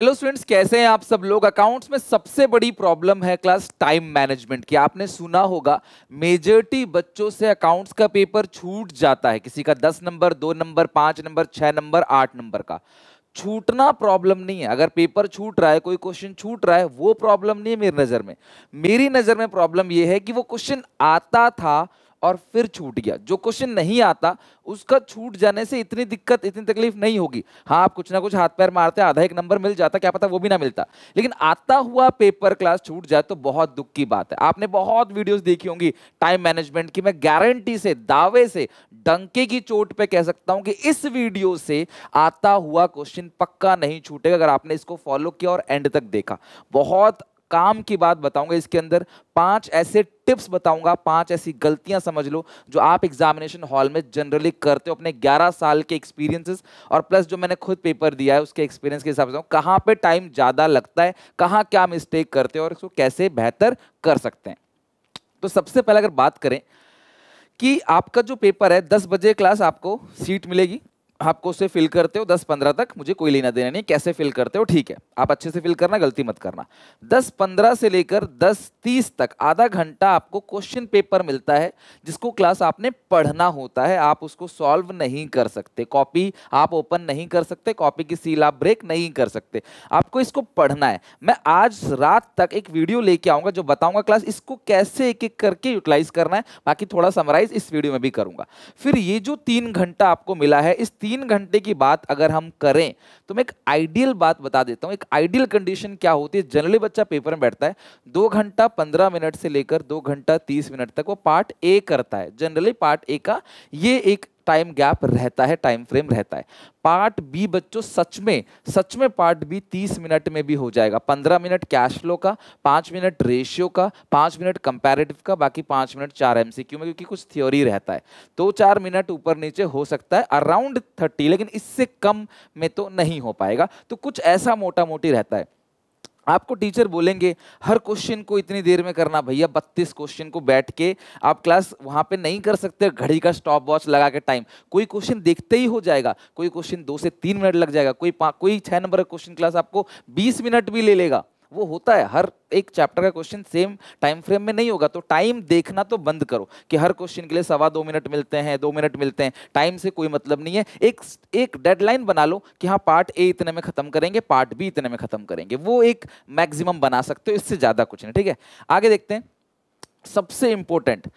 Hello students कैसे हैं आप सब लोग? अकाउंट्स में सबसे बड़ी प्रॉब्लम है क्लास टाइम मैनेजमेंट की। आपने सुना होगा मेजोरिटी बच्चों से अकाउंट्स का पेपर छूट जाता है। किसी का दस नंबर दो नंबर पाँच नंबर छह नंबर आठ नंबर का। छूटना प्रॉब्लम नहीं है। अगर पेपर छूट रहा है, कोई क्वेश्चन छूट रहा है, वो प्रॉब्लम नहीं है मेरी नज़र में। मेरी नज़र में प्रॉब्लम ये है कि वो क्वेश्चन आता था और फिर छूट गया। जो क्वेश्चन नहीं आता, उसका छूट जाने से इतनी दिक्कत, इतनी तकलीफ़ नहीं होगी। हाँ आप कुछ ना कुछ हाथ पैर मारते, आधा एक नंबर मिल जाता, क्या पता वो भी ना मिलता। लेकिन आता हुआ पेपर क्लास छूट जाए तो बहुत दुख की बात है। आपने बहुत वीडियोस देखी होंगी टाइम मैनेजमेंट की। मैं गारंटी से, दावे से, डंके की चोट पे कह सकता हूँ कि इस वीडियो से आता हुआ क्वेश्चन पक्का नहीं छूटेगा अगर आपने इसको फॉलो किया और एंड तक देखा। बहुत काम की बात बताऊँगा इसके अंदर, पाँच ऐसे टिप्स बताऊँगा, पाँच ऐसी गलतियाँ समझ लो, जो आप एग्जामिनेशन हॉल में जनरली करते हो अपने 11 साल के एक्सपीरियंसेस और प्लस जो मैंने खुद पेपर दिया है, उसके एक्सपीरियंस के हिसाब से कहाँ पे टाइम ज़्यादा लगता है, कहाँ क्या मिस्टेक करते हो और इसको कैसे बेहतर कर सकते हैं। तो सबसे पहले अगर बात करें कि आपका जो पेपर है, दस बजे क्लास आपको सीट मिलेगी आपको उसे फिल करते हो दस पंद्रह तक, मुझे कोई लेना देना नहीं, कैसे फिल करते हो, ठीक है। आप अच्छे से फिल करना, गलती मत करना। दस पंद्रह से लेकर दस तीस तक, आधा घंटा आपको क्वेश्चन पेपर मिलता है, जिसको क्लास आपने पढ़ना होता है, आप उसको सॉल्व नहीं कर सकते। कॉपी आप ओपन नहीं कर सकते कॉपी की सील आप ब्रेक नहीं कर सकते। आपको इसको पढ़ना है। मैं आज रात तक एक वीडियो लेके आऊँगा, जो बताऊँगा क्लास इसको कैसे एक एक करके यूटिलाइज करना है। बाकी थोड़ा समराइज इस वीडियो में भी करूँगा। फिर ये जो तीन घंटा आपको मिला है, इस तीन घंटे की बात अगर हम करें तो मैं एक आइडियल बात बता देता हूँ। एक आइडियल कंडीशन क्या होती है? जनरली बच्चा पेपर में बैठता है, दो घंटा पंद्रह मिनट से लेकर दो घंटा तीस मिनट तक वो पार्ट ए करता है। जनरली पार्ट ए का ये एक टाइम गैप रहता है टाइम फ्रेम रहता है। पार्ट बी बच्चों, सच में सच में पार्ट बी तीस मिनट में भी हो जाएगा। पंद्रह मिनट कैश फ्लो का, पाँच मिनट रेशियो का, पाँच मिनट कंपैरेटिव का, बाकी पाँच मिनट चार एमसीक्यू में, क्योंकि कुछ थ्योरी रहता है। दो चार मिनट ऊपर नीचे हो सकता है अराउंड थर्टी लेकिन इससे कम में तो नहीं हो पाएगा। तो कुछ ऐसा मोटा मोटी रहता है। आपको टीचर बोलेंगे, हर क्वेश्चन को इतनी देर में करना भैया, बत्तीस क्वेश्चन को बैठ के आप क्लास वहाँ पे नहीं कर सकते, घड़ी का स्टॉप वॉच लगा के टाइम कोई क्वेश्चन देखते ही हो जाएगा, कोई क्वेश्चन दो से तीन मिनट लग जाएगा, कोई कोई छः नंबर का क्वेश्चन क्लास आपको बीस मिनट भी ले लेगा। वो होता है, हर एक चैप्टर का क्वेश्चन सेम टाइम फ्रेम में नहीं होगा तो टाइम देखना तो बंद करो कि हर क्वेश्चन के लिए सवा दो मिनट मिलते हैं, दो मिनट मिलते हैं। टाइम से कोई मतलब नहीं है। एक एक डेडलाइन बना लो कि हाँ पार्ट ए इतने में खत्म करेंगे पार्ट बी इतने में खत्म करेंगे। वो एक मैक्सिमम बना सकते हो, इससे ज़्यादा कुछ नहीं, ठीक है? आगे देखते हैं। सबसे इंपॉर्टेंट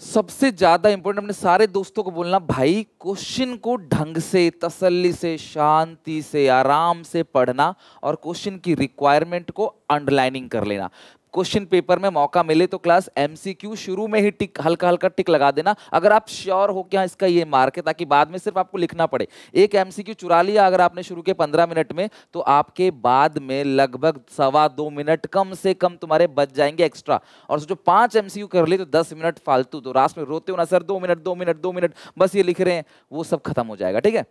सबसे ज़्यादा इंपॉर्टेंट अपने सारे दोस्तों को बोलना, भाई क्वेश्चन को ढंग से, तसल्ली से, शांति से, आराम से पढ़ना और क्वेश्चन की रिक्वायरमेंट को अंडरलाइनिंग कर लेना। क्वेश्चन पेपर में मौका मिले तो क्लास एमसीक्यू शुरू में ही टिक, हल्का हल्का टिक लगा देना। अगर आप श्योर हो क्या इसका ये मार्क है, ताकि बाद में सिर्फ़ आपको लिखना पड़े। एक एमसीक्यू चुरा लिया अगर आपने शुरू के पंद्रह मिनट में तो आपके बाद में लगभग सवा दो मिनट कम से कम तुम्हारे बच जाएँगे एक्स्ट्रा और जो पाँच एमसीक्यू कर ली तो दस मिनट फालतू। तो रात में रोते हो ना, सर, दो मिनट दो मिनट दो मिनट, बस ये लिख रहे हैं, वो सब खत्म हो जाएगा, ठीक है?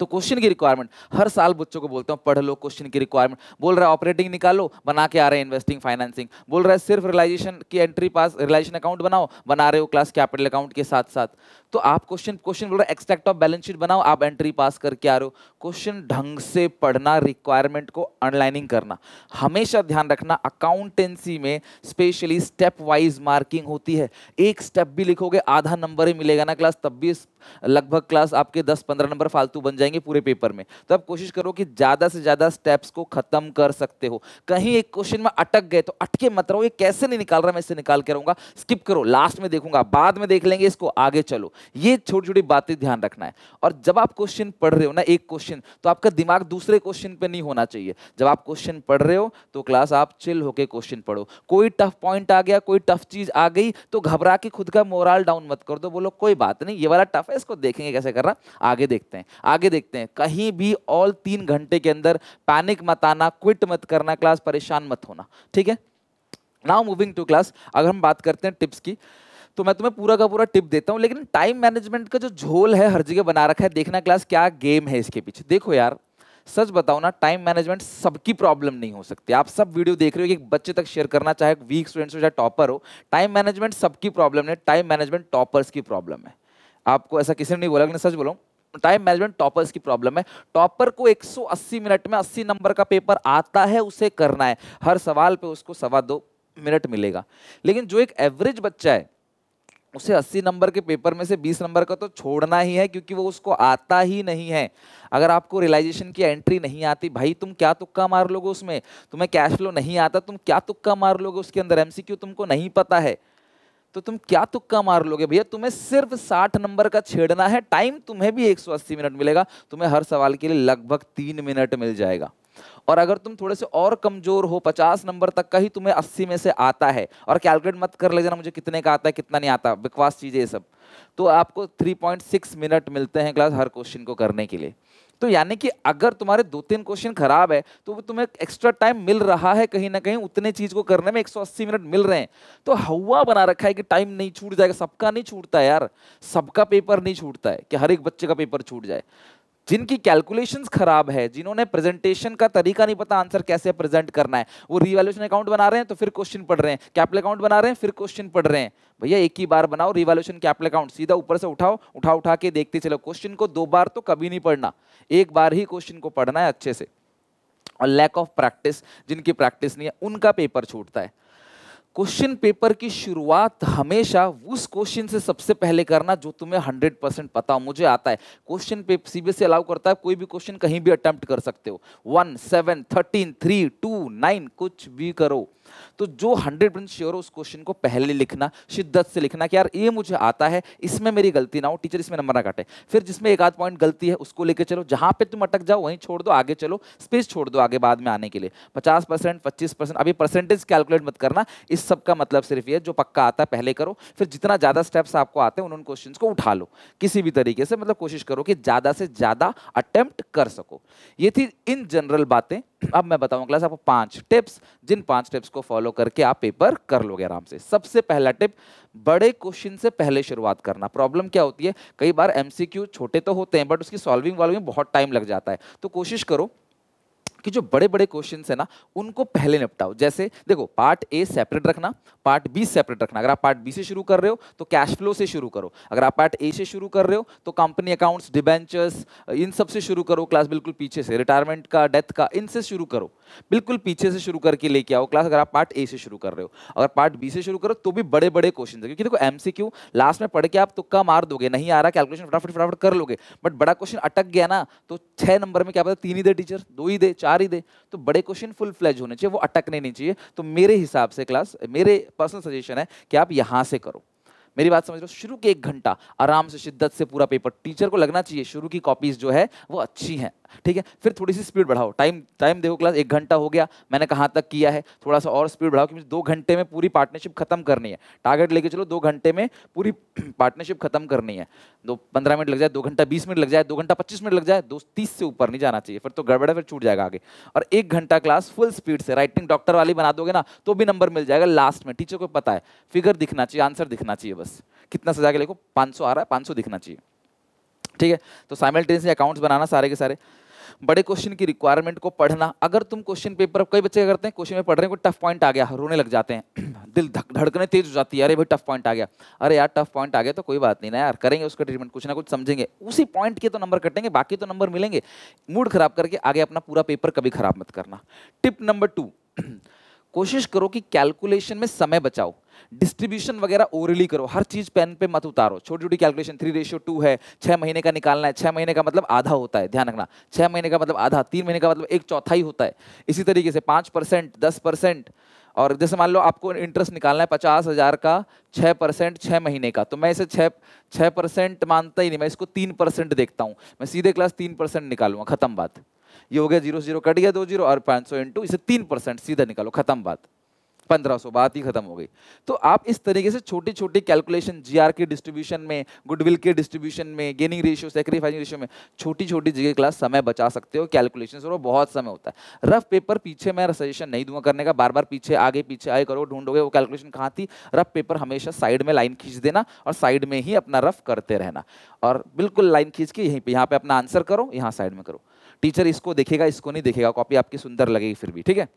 तो क्वेश्चन की रिक्वायरमेंट हर साल बच्चों को बोलता हूँ, पढ़ लो क्वेश्चन की रिक्वायरमेंट बोल रहा है ऑपरेटिंग निकालो, बना के आ रहे हैं इन्वेस्टिंग फाइनेंसिंग बोल रहा है, सिर्फ़ रिलाइजेशन की एंट्री पास रिलाइजेशन अकाउंट बनाओ, बना रहे हो क्लास कैपिटल अकाउंट के साथ साथ तो आप क्वेश्चन क्वेश्चन बोल रहे हैं एक्सट्रैक्ट ऑफ़ बैलेंस शीट बनाओ, आप एंट्री पास करके आ रहे हो. क्वेश्चन ढंग से पढ़ना रिक्वायरमेंट को अनलाइनिंग करना। हमेशा ध्यान रखना अकाउंटेंसी में स्पेशली स्टेप वाइज मार्किंग होती है। एक स्टेप भी लिखोगे, आधा नंबर ही मिलेगा ना क्लास तब भी लगभग क्लास आपके 10-15 नंबर फालतू बन जाएँगे। पूरे पेपर में। तो आप कोशिश करो कि ज़्यादा से ज़्यादा स्टेप्स को खत्म कर सकते हो। कहीं एक क्वेश्चन में अटक गए तो अटके मत रहो, ये कैसे नहीं निकाल रहा मैं इससे निकाल के रहूँगा? स्किप करो लास्ट में देखूँगा, बाद में देख लेंगे इसको, आगे चलो। ये छोटी छोटी बातें ध्यान रखना है। और जब आप क्वेश्चन पढ़ रहे हो ना एक क्वेश्चन तो आपका दिमाग दूसरे क्वेश्चन पर नहीं होना चाहिए। जब आप क्वेश्चन पढ़ रहे हो तो क्लास आप चिल होकर क्वेश्चन पढ़ो। कोई टफ पॉइंट आ गया, कोई टफ चीज़ आ गई तो घबरा के खुद का मोरल डाउन मत कर दो। बोलो, कोई बात नहीं, ये वाला टफ है, इसको देखेंगे कैसे कर रहा आगे देखते हैं। आगे देखते हैं। कहीं भी ऑल तीन घंटे के अंदर पैनिक मत आना क्विट मत करना क्लास परेशान मत होना। ठीक है? नाउ मूविंग टू क्लास अगर हम बात करते हैं टिप्स की तो मैं तुम्हें पूरा का पूरा टिप देता हूँ, लेकिन टाइम मैनेजमेंट का जो झोल है, हर जगह बना रखा है, देखना क्लास क्या गेम है इसके पीछे। देखो यार, सच बताओ ना टाइम मैनेजमेंट सबकी प्रॉब्लम नहीं हो सकती। आप सब वीडियो देख रहे हो कि एक बच्चे तक शेयर करना, चाहे वीक स्टूडेंट्स हो, चाहे टॉपर हो टाइम मैनेजमेंट सबकी प्रॉब्लम है टाइम मैनेजमेंट टॉपर्स की प्रॉब्लम है। आपको ऐसा किसी ने नहीं बोला, लेकिन सच बोलो टाइम मैनेजमेंट टॉपर्स की प्रॉब्लम है। टॉपर को 180 मिनट में 80 नंबर का पेपर आता है, उसे करना है। हर सवाल पे उसको सवा दो मिनट मिलेगा। लेकिन जो एक एवरेज बच्चा है, उसे 80 नंबर के पेपर में से 20 नंबर का तो छोड़ना ही है, क्योंकि वो उसको आता ही नहीं है। अगर आपको रियलाइजेशन की एंट्री नहीं आती, भाई, तुम क्या तुक्का मार लोगे उसमें? तुम्हें कैश फ्लो नहीं आता, तुम क्या तुक्का मार लोगे उसके अंदर? एमसीक्यू तुमको नहीं पता है। तो तुम क्या तुक्का मार लोगे? भैया, तुम्हें सिर्फ़ 60 नंबर का छेड़ना है, टाइम तुम्हें भी 180 मिनट मिलेगा, तुम्हें हर सवाल के लिए लगभग तीन मिनट मिल जाएगा। और अगर तुम थोड़े से और कमज़ोर हो, पचास नंबर तक का ही तुम्हें अस्सी में से आता है, और कैलकुलेट मत कर ले जाना मुझे कितने का आता है, कितना नहीं आता बकवास चीज़ें ये सब। तो आपको 3.6 मिनट मिलते हैं क्लास हर क्वेश्चन को करने के लिए। तो यानी कि अगर तुम्हारे दो तीन क्वेश्चन खराब है तो वो तुम्हें एक्स्ट्रा टाइम मिल रहा है कहीं ना कहीं उतने चीज़ को करने में 180 मिनट मिल रहे हैं। तो हवा बना रखा है कि टाइम नहीं छूट जाएगा, सबका नहीं छूटता यार। सबका पेपर नहीं छूटता है कि हर एक बच्चे का पेपर छूट जाए। जिनकी कैलकुलेशंस खराब है, जिन्होंने प्रेजेंटेशन का तरीका नहीं पता आंसर कैसे प्रेजेंट करना है, वो रिवैल्यूशन अकाउंट बना रहे हैं तो फिर क्वेश्चन पढ़ रहे हैं। कैपिटल अकाउंट बना रहे हैं, फिर क्वेश्चन पढ़ रहे हैं। भैया, एक ही बार बनाओ रिवैल्यूशन कैपिटल अकाउंट सीधा ऊपर से उठाओ, उठा उठा के देखते चलो। क्वेश्चन को दो बार तो कभी नहीं पढ़ना, एक बार ही क्वेश्चन को पढ़ना है अच्छे से। और लैक ऑफ़ प्रैक्टिस जिनकी प्रैक्टिस नहीं है, उनका पेपर छूटता है। क्वेश्चन पेपर की शुरुआत हमेशा उस क्वेश्चन से सबसे पहले करना जो तुम्हें 100 परसेंट पता हो, मुझे आता है। क्वेश्चन पेपर सीबीएसई अलाउ करता है, कोई भी क्वेश्चन कहीं भी अटेम्प्ट कर सकते हो। One, seven, thirteen, three, two, nine, कुछ भी करो। तो जो हंड्रेड परसेंट श्योर हो, उस क्वेश्चन को पहले लिखना, शिद्दत से लिखना कि यार ये मुझे आता है, इसमें मेरी गलती ना हो, टीचर इसमें नंबर ना काटे। फिर जिसमें एक आध पॉइंट गलती है, उसको लेकर चलो, जहाँ पे तुम अटक जाओ, वहीं छोड़ दो, आगे चलो स्पेस छोड़ दो आगे बाद में आने के लिए। पचास परसेंट, पच्चीस परसेंट अभी परसेंटेज कैलकुलेट मत करना इस सब का मतलब सिर्फ़ ये जो पक्का आता है, पहले करो, फिर जितना ज़्यादा स्टेप्स आपको आते हैं, उन क्वेश्चन को उठा लो। किसी भी तरीके से मतलब कोशिश करो कि ज़्यादा से ज़्यादा अटेम्प्ट कर सको। ये थी इन जनरल बातें। अब मैं बताऊँगा क्लास आपको पाँच टिप्स जिन पाँच टिप्स को फॉलो करके आप पेपर कर लोगे आराम से। सबसे पहला टिप बड़े क्वेश्चन से पहले शुरुआत करना। प्रॉब्लम क्या होती है? कई बार एमसीक्यू छोटे तो होते हैं बट उसकी सॉल्विंग वॉल्विंग बहुत टाइम लग जाता है। तो कोशिश करो कि जो बड़े बड़े क्वेश्चन है ना, उनको पहले निपटाओ। जैसे, देखो पार्ट ए सेपरेट रखना पार्ट बी सेपरेट रखना। अगर आप पार्ट बी से शुरू कर रहे हो तो कैश फ्लो से शुरू करो। अगर आप पार्ट ए से शुरू कर रहे हो तो कंपनी अकाउंट्स डिबेंचर्स इन सबसे शुरू करो। क्लास बिल्कुल पीछे से रिटायरमेंट का डेथ का इनसे शुरू करो। बिल्कुल पीछे से शुरू करके लेके आओ। क्लास अगर आप पार्ट ए से शुरू कर रहे हो, अगर पार्ट बी से शुरू करो तो भी बड़े बड़े क्वेश्चन क्योंकि देखो एमसीक्यू लास्ट में पढ़ के आप तुक्का मार दोगे, नहीं आ रहा कैलकुलेशन फटाफट फटाफट कर लोगे। बट बड़ा क्वेश्चन अटक गया ना तो छह नंबर में क्या पता, तीन ही दे टीचर दो ही दे, चार ही दे तो बड़े क्वेश्चन फुल फ्लैज होने चाहिए, वो अटकने नहीं चाहिए। तो मेरे हिसाब से क्लास मेरे पर्सनल सजेशन है कि आप यहाँ से करो। मेरी बात समझ लो शुरू के एक घंटा आराम से, शिद्दत से पूरा पेपर टीचर को लगना चाहिए, शुरू की कॉपीज जो है, वो अच्छी हैं। ठीक है? फिर थोड़ी सी स्पीड बढ़ाओ। टाइम टाइम देखो क्लास एक घंटा हो गया, मैंने कहाँ तक किया है? थोड़ा सा और स्पीड बढ़ाओ, क्योंकि दो घंटे में पूरी पार्टनरशिप खत्म करनी है। टारगेट लेके चलो, दो घंटे में पूरी पार्टनरशिप खत्म करनी है। दो, पंद्रह मिनट लग जाए, दो घंटा, बीस मिनट लग जाए, दो घंटा, पच्चीस मिनट लग जाए, दो, तीस से ऊपर नहीं जाना चाहिए। फिर तो गड़बड़ फिर छूट जाएगा आगे। और एक घंटा क्लास फुल स्पीड से राइटिंग डॉक्टर वाली बना दोगे ना तो भी नंबर मिल जाएगा लास्ट में। टीचर को पता है। फिगर दिखना चाहिए आंसर दिखना चाहिए बस। कितना सजा के लिखो? पाँच आ रहा है, पाँच दिखना चाहिए। ठीक है? तो साइमल्टेनियस अकाउंट्स बनाना सारे के सारे। बड़े क्वेश्चन की रिक्वायरमेंट को पढ़ना। अगर तुम क्वेश्चन पेपर कई बच्चे क्या करते हैं क्वेश्चन में पढ़ रहे हैं, कोई टफ पॉइंट आ गया, रोने लग जाते हैं। दिल धक, धड़कने तेज हो जाती है। अरे भाई टफ पॉइंट आ गया। अरे यार टफ पॉइंट आ गया तो कोई बात नहीं ना यार, करेंगे उसका ट्रीटमेंट कुछ ना कुछ समझेंगे। उसी पॉइंट के तो नंबर कटेंगे, बाकी तो नंबर मिलेंगे। मूड खराब करके आगे अपना पूरा पेपर कभी खराब मत करना। टिप नंबर टू कोशिश करो कि कैलकुलेशन में समय बचाओ। डिस्ट्रीब्यूशन वगैरह ओरली करो। हर चीज़ पेन पे मत उतारो। छोटी छोटी कैलकुलेशन थ्री रेशियो टू है। छह महीने का निकालना है। छह महीने का मतलब आधा होता है। ध्यान रखना। छह महीने का मतलब आधा। तीन महीने का मतलब एक चौथाई होता है। इसी तरीके से पाँच परसेंट, दस परसेंट और जैसे मान लो आपको इंटरेस्ट निकालना है पचास हज़ार का, छह परसेंट छह महीने का। तो मैं इसे छह छह परसेंट मानता ही नहीं। मैं इसको तीन परसेंट देखता हूँ। मैं सीधे क्लास तीन परसेंट निकालूँगा। खत्म बात। ये हो गया ज़ीरो ज़ीरो, कट गया दो, ज़ीरो, और पाँच सौ इंटू, इसे तीन परसेंट सीधा निकालो, खत्म बात। पंद्रह सौ, बात ही खत्म हो गई। तो आप इस तरीके से छोटी छोटी कैलकुलेशन जीआर के डिस्ट्रीब्यूशन में गुडविल के डिस्ट्रीब्यूशन में गेनिंग रेशियो सेक्रीफाइसिंग रेशियो में छोटी छोटी जगह क्लास समय बचा सकते हो कैलकुलेशन और बहुत समय होता है। रफ पेपर पीछे मैं सजेशन नहीं दूँगा करने का बार बार पीछे आगे, पीछे आए करो, ढूंढोगे वो कैलकुलेशन कहाँ थी? रफ पेपर हमेशा साइड में लाइन खींच देना और साइड में ही अपना रफ करते रहना। और बिल्कुल लाइन खींच के यहीं पे, यहाँ पे अपना आंसर करो, यहाँ साइड में करो। टीचर इसको देखेगा, इसको नहीं देखेगा कॉपी आपकी सुंदर लगेगी फिर भी, ठीक है?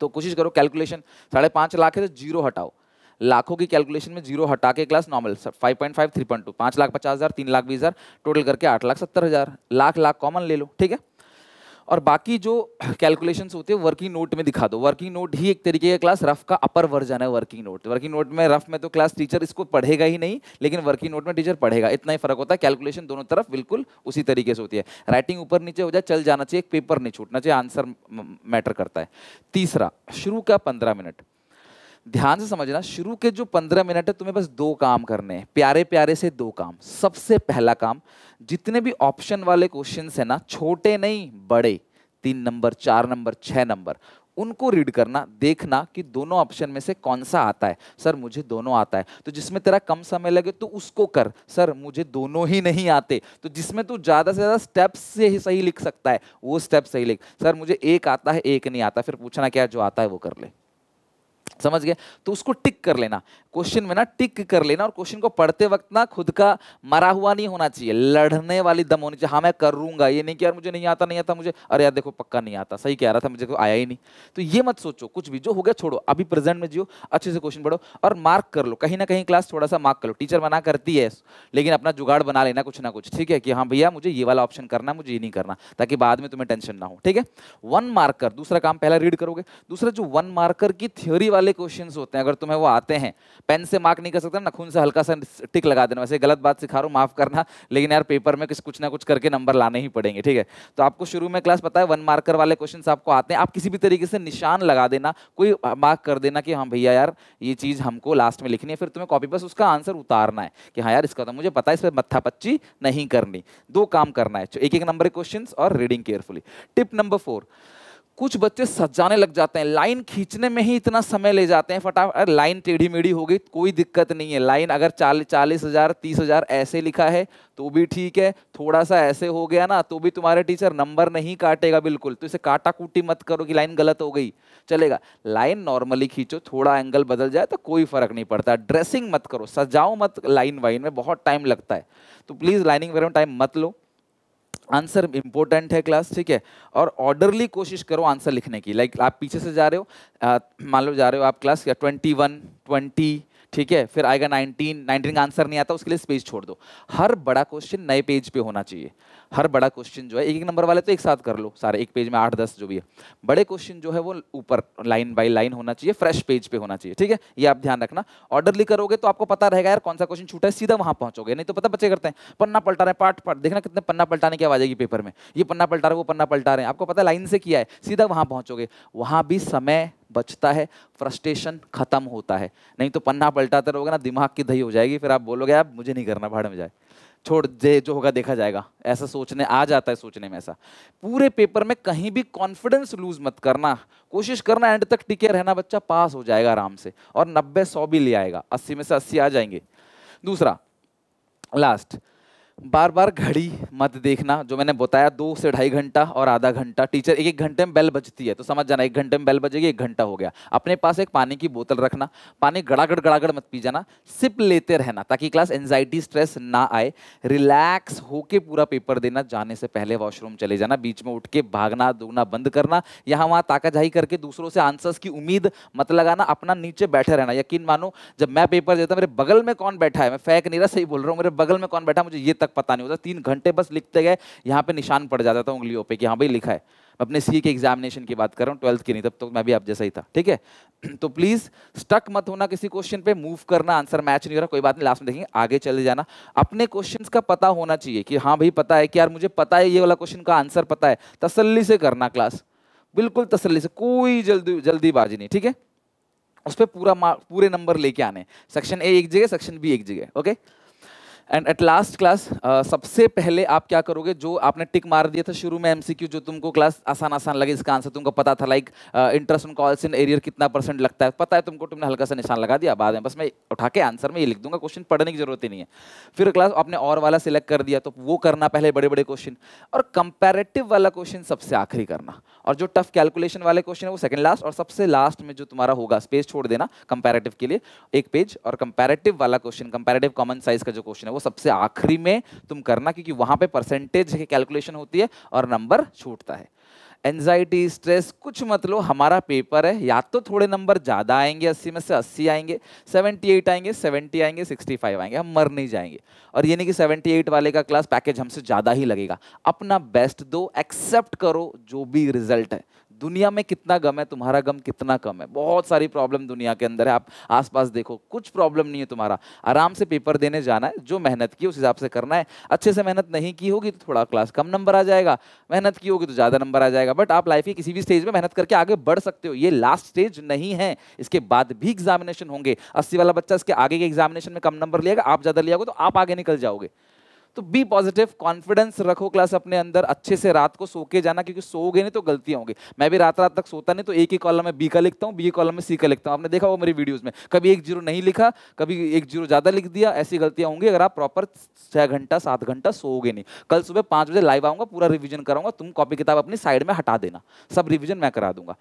तो कोशिश करो कैलकुलेशन साढ़े पाँच लाख है तो ज़ीरो हटाओ। लाखों की कैलकुलेशन में ज़ीरो हटा के class normal sir five point five three point two पाँच लाख पचास हज़ार, तीन लाख बीस हज़ार टोटल करके आठ लाख सत्तर हज़ार, लाख लाख कॉमन ले लो, ठीक है? और बाकी जो कैलकुलेशन होते हैं वर्किंग नोट में दिखा दो। वर्किंग नोट ही एक तरीके का क्लास रफ का अपर वर्जन है वर्किंग नोट वर्किंग नोट में रफ में तो क्लास टीचर इसको पढ़ेगा ही नहीं, लेकिन वर्किंग नोट में टीचर पढ़ेगा। इतना ही फ़र्क होता है। कैलकुलेशन दोनों तरफ़ बिल्कुल उसी तरीके से होती है। राइटिंग ऊपर नीचे हो जाए, चल जाना चाहिए पेपर नहीं छूटना चाहिए आंसर मैटर करता है। तीसरा, शुरू का पंद्रह मिनट। ध्यान से समझना, शुरू के जो पंद्रह मिनट है, तुम्हें बस दो काम करने हैं। प्यारे प्यारे से दो काम। सबसे पहला काम, जितने भी ऑप्शन वाले क्वेश्चन है ना, छोटे नहीं, बड़े। तीन नंबर चार नंबर छह नंबर उनको रीड करना, देखना कि दोनों ऑप्शन में से कौन सा आता है। सर, मुझे दोनों आता है। तो जिसमें तेरा कम समय लगे तो उसको कर। सर, मुझे दोनों ही नहीं आते। तो जिसमें तू ज़्यादा से ज़्यादा स्टेप्स से ही सही लिख सकता है, वो स्टेप सही लिख। सर, मुझे एक आता है, एक नहीं आता। फिर पूछना क्या, जो आता है, वो कर ले। समझ गए? तो उसको टिक कर लेना। क्वेश्चन में ना टिक कर लेना और क्वेश्चन को पढ़ते वक्त ना खुद का मरा हुआ नहीं होना चाहिए। लड़ने वाली दम होनी चाहिए। हाँ मैं करूँगा। ये नहीं कि यार मुझे नहीं आता नहीं आता मुझे। अरे यार, देखो, पक्का नहीं आता। सही कह रहा था, मुझे तो आया ही नहीं। तो ये मत सोचो, कुछ भी, जो हो गया छोड़ो। अभी प्रेजेंट में जियो, अच्छे से क्वेश्चन पढ़ो और मार्क कर लो। कहीं ना कहीं क्लास थोड़ा सा मार्क कर लो। टीचर मना करती है, लेकिन अपना जुगाड़ बना लेना कुछ ना कुछ। ठीक है कि हाँ भैया, मुझे ये वाला ऑप्शन करना है, मुझे ये नहीं करना। ताकि बाद में तुम्हें टेंशन ना हो। ठीक है? वन मार्कर, दूसरा काम पहला रीड करोगे। दूसरा जो वन मार्कर की थ्योरी वाले क्वेश्चन होते हैं, अगर तुम्हें वो आते हैं पेन से मार्क नहीं कर सकते, ना खून से हल्का सा टिक लगा देना। वैसे गलत बात सिखा रहा हूँ, माफ़ करना, लेकिन यार पेपर में कुछ ना कुछ करके नंबर लाने ही पड़ेंगे, ठीक है? तो आपको शुरू में क्लास पता है वन मार्कर वाले क्वेश्चन आपको आते हैं, आप किसी भी तरीके से निशान लगा देना, कोई मार्क कर देना कि हाँ भैया यार, ये चीज़ हमको लास्ट में लिखनी है, फिर तुम्हें कॉपी बस उसका आंसर उतारना है कि हाँ यार, इसका तो मुझे पता है, इस पर मत्था नहीं करनी। दो काम करना है एक एक नंबर क्वेश्चन और reading carefully tip number four कुछ बच्चे सजाने लग जाते हैं, लाइन खींचने में ही इतना समय ले जाते हैं, फटाफट लाइन टेढ़ी मेढ़ी हो गई, कोई दिक्कत नहीं है। लाइन अगर चालीस चालीस हज़ार, तीस हज़ार ऐसे लिखा है तो भी ठीक है थोड़ा सा ऐसे हो गया ना तो भी तुम्हारे टीचर नंबर नहीं काटेगा बिल्कुल। तो इसे काटा कूटी मत करो कि लाइन गलत हो गई। चलेगा, लाइन नॉर्मली खींचो, थोड़ा एंगल बदल जाए तो कोई फ़र्क नहीं पड़ता। ड्रेसिंग मत करो, सजाओ मत लाइन वाइन में, बहुत टाइम लगता है। तो प्लीज़ लाइनिंग वगैरह में टाइम मत लो। आंसर इंपॉर्टेंट है क्लास ठीक है? और ऑर्डरली कोशिश करो आंसर लिखने की। लाइक like, आप पीछे से जा रहे हो मान लो जा रहे हो आप क्लास या ट्वेंटी वन ट्वेंटी ठीक है? फिर आएगा 19 19 का आंसर नहीं आता, उसके लिए पेज छोड़ दो। हर बड़ा क्वेश्चन नए पेज पे होना चाहिए। हर बड़ा क्वेश्चन जो है एक एक नंबर वाले तो एक साथ कर लो, सारे एक पेज में आठ, दस जो भी है। बड़े क्वेश्चन जो है वो ऊपर लाइन बाय लाइन होना चाहिए फ्रेश पेज पे होना चाहिए, ठीक है? ये आप ध्यान रखना। ऑर्डरली करोगे तो आपको पता रहेगा, यार कौन सा क्वेश्चन छूटा है, सीधा वहाँ पहुंचोगे, नहीं तो पता बच्चे करते हैं। पन्ना पलटा रहे पार्ट पार्ट देखना कितने पन्ना पलटाने की आवाज़ आएगी पेपर में। ये पन्ना पलटा रहे वो पन्ना पलटा रहे हैं, आपको पता है लाइन से किया है, सीधा वहाँ पहुंचोगे। वहाँ भी समय बचता है फ्रस्ट्रेशन खत्म होता है। नहीं तो पन्ना पलटाते रहोगे ना, दिमाग की दही हो जाएगी, फिर आप बोलोगे आप मुझे नहीं करना, भाड़ में जाए। छोड़ दे जो होगा देखा जाएगा। ऐसा सोचने, आ जाता है सोचने में ऐसा। पूरे पेपर में कहीं भी कॉन्फिडेंस लूज मत करना। कोशिश करना एंड तक टिके रहना, बच्चा, पास हो जाएगा आराम से। और नब्बे सौ भी ले आएगा। अस्सी में से अस्सी आ जाएँगे। दूसरा लास्ट बार बार घड़ी मत देखना, जो मैंने बताया, दो से ढाई घंटा और आधा घंटा। टीचर एक एक घंटे में बेल बजती है तो समझ जाना, एक घंटे में बेल बजेगी, एक घंटा हो गया। अपने पास एक पानी की बोतल रखना, पानी गड़ागड़ गड़ागड़ मत पी जाना, सिप लेते रहना, ताकि क्लास एंजाइटी स्ट्रेस ना आए। रिलैक्स होके पूरा पेपर देना, जाने से पहले वॉशरूम चले जाना, बीच में उठ के भागना, दूना बंद करना, यहाँ वहाँ ताकाझाही करके दूसरों से आंसर्स की उम्मीद मत लगाना, अपना नीचे बैठे रहना। यकीन मानो, जब मैं पेपर देता, मेरे बगल में कौन बैठा है? मैं फेंक नहीं रहा, सही बोल रहा हूँ, मेरे बगल में कौन बैठा मुझे ये तक पता नहीं होता, तीन घंटे बस लिखते गए, यहाँ पे निशान पड़ जाता था उंगलियों पे कि हाँ भाई लिखा है। अपने सी के एग्जामिनेशन की बात कर रहा हूँ ट्वेल्थ की नहीं, तब तो मैं भी आप जैसा ही था, ठीक है? तो प्लीज़ स्टक मत होना किसी क्वेश्चन पे मूव करना आंसर मैच नहीं हो रहा, कोई बात नहीं लास्ट में देखेंगे, आगे चले जाना। अपने क्वेश्चंस का पता होना चाहिए कि हाँ भाई पता है कि यार मुझे पता है ये वाला क्वेश्चन का आंसर पता है, तसल्ली से करना क्लास बिल्कुल तसल्ली से, कोई जल्दी, जल्दीबाजी नहीं, ठीक है? उस पर पूरा पूरे नंबर लेके आने सेक्शन ए एक जगह सेक्शन बी एक जगह okay and at last class सबसे पहले आप क्या करोगे? जो आपने टिक मार दिया था शुरू में एमसीक्यू जो तुमको क्लास आसान आसान लगे, इसका आंसर तुमको पता था like interest on calls in arrear कितना परसेंट लगता है? पता है तुमको तुमने हल्का सा निशान लगा दिया, बाद में बस मैं उठा के आंसर में ये लिख दूँगा क्वेश्चन पढ़ने की ज़रूरत ही नहीं है। फिर क्लास आपने और वाला सिलेक्ट कर दिया तो वो करना पहले बड़े बड़े क्वेश्चन और कंपेरेटिव वाला क्वेश्चन सबसे आखिरी करना। और जो टफ कैलकुलेशन वाले क्वेश्चन है, वो सेकंड लास्ट और सबसे लास्ट में जो तुम्हारा होगा स्पेस छोड़ देना कंपेरेटिव के लिए, एक पेज और कंपेरेटिव वाला क्वेश्चन कंपेरेटिव कॉमन साइज़ का जो क्वेश्चन है वो सबसे आखिरी में तुम करना, क्योंकि वहाँ पे परसेंटेज की कैलकुलेशन होती है और नंबर छूटता है। एनजाइटी स्ट्रेस कुछ मत लो, हमारा पेपर है, या तो थोड़े नंबर ज़्यादा आएँगे अस्सी में से अस्सी आएँगे सेवेंटी एट आएँगे सेवेंटी आएँगे सिक्सटी फाइव आएँगे, हम मर नहीं जाएँगे। और ये नहीं कि सेवेंटी एट वाले का क्लास पैकेज हमसे ज़्यादा ही लगेगा। अपना बेस्ट दो एक्सेप्ट करो, जो भी रिज़ल्ट है। दुनिया में कितना गम है, तुम्हारा गम कितना कम है। बहुत सारी प्रॉब्लम दुनिया के अंदर है। आप आसपास देखो, कुछ प्रॉब्लम नहीं है तुम्हारा। आराम से पेपर देने जाना है, जो मेहनत की उस हिसाब से करना है। अच्छे से मेहनत नहीं की होगी तो थोड़ा क्लास कम नंबर आ जाएगा। मेहनत की होगी तो ज़्यादा नंबर आ जाएगा। बट आप लाइफ की किसी भी स्टेज में मेहनत करके आगे बढ़ सकते हो। ये लास्ट स्टेज नहीं है। इसके बाद भी एग्जामिनेशन होंगे। अस्सी वाला बच्चा इसके आगे के एग्जामिनेशन में कम नंबर लिएगा आप ज़्यादा लिया तो आप आगे निकल जाओगे। तो बी पॉजिटिव कॉन्फिडेंस रखो क्लास अपने अंदर, अच्छे से रात को सो के जाना, क्योंकि सोओगे नहीं तो गलतियाँ होंगी। मैं भी रात रात तक सोता नहीं तो एक ही कॉलम में बी का लिखता हूँ बी कॉलम में सी का लिखता हूँ। आपने देखा वो मेरी वीडियोज़ में, कभी एक ज़ीरो नहीं लिखा, कभी एक ज़ीरो ज़्यादा लिख दिया, ऐसी गलतियाँ होंगी, अगर आप प्रॉपर छः घंटा, सात घंटा सोओगे नहीं। कल सुबह पाँच बजे लाइव आऊँगा, पूरा रिविजन कराऊँगा, तुम कॉपी किताब अपनी साइड में हटा देना। सब रिविजन मैं करा दूँगा।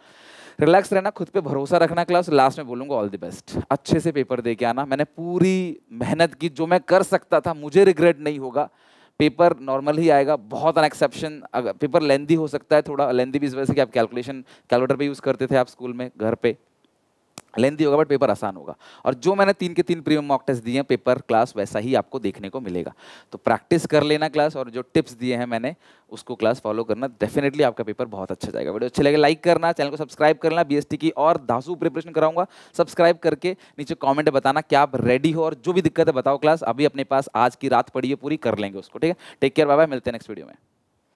रिलैक्स रहना, खुद पे भरोसा रखना क्लास लास्ट में बोलूँगा ऑल द बेस्ट अच्छे से पेपर दे के आना। मैंने पूरी मेहनत की, जो मैं कर सकता था, मुझे रिग्रेट नहीं होगा। पेपर नॉर्मल ही आएगा, बहुत अन एक्सेप्शन अगर पेपर लेंदी हो सकता है, थोड़ा लेंदी भी इस वजह से कि आप कैलकुलेशन कैलकुलेटर पे यूज़ करते थे आप स्कूल में, घर पे। लेंदी होगा बट पेपर आसान होगा। और जो मैंने तीन के तीन प्रीमियम मॉक टेस्ट दिए हैं पेपर क्लास वैसा ही आपको देखने को मिलेगा। तो प्रैक्टिस कर लेना क्लास और जो टिप्स दिए हैं मैंने, उसको क्लास फॉलो करना। डेफिनेटली आपका पेपर बहुत अच्छा जाएगा। वीडियो अच्छे लगे लाइक करना चैनल को सब्सक्राइब करना। बीएसटी की और दासू प्रिपरेशन कराऊँगा। सब्सक्राइब करके नीचे कॉमेंट बताना क्या आप रेडी हो, और जो भी दिक्कत है बताओ क्लास अभी अपने पास आज की रात पड़ी है, पूरी कर लेंगे उसको, ठीक है? टेक केयर बाय मिलते हैं नेक्स्ट वीडियो में।